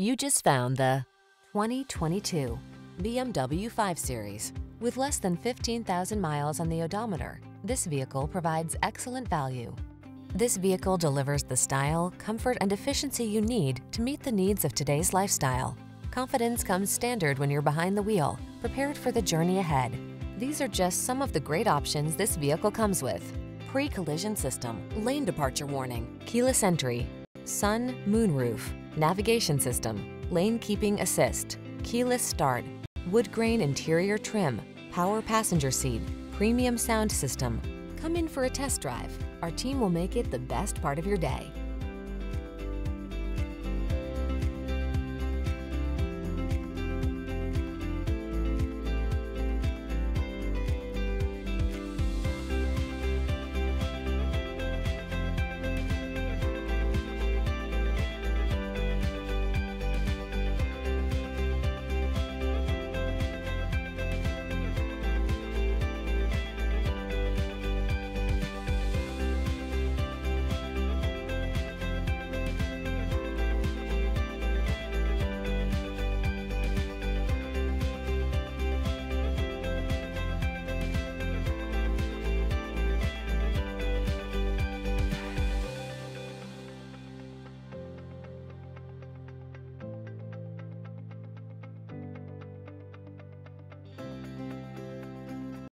You just found the 2022 BMW 5 Series. With less than 15,000 miles on the odometer, this vehicle provides excellent value. This vehicle delivers the style, comfort, and efficiency you need to meet the needs of today's lifestyle. Confidence comes standard when you're behind the wheel, prepared for the journey ahead. These are just some of the great options this vehicle comes with. Pre-collision system, lane departure warning, keyless entry, sun, moonroof, navigation system, lane keeping assist, keyless start, wood grain interior trim, power passenger seat, premium sound system. Come in for a test drive. Our team will make it the best part of your day.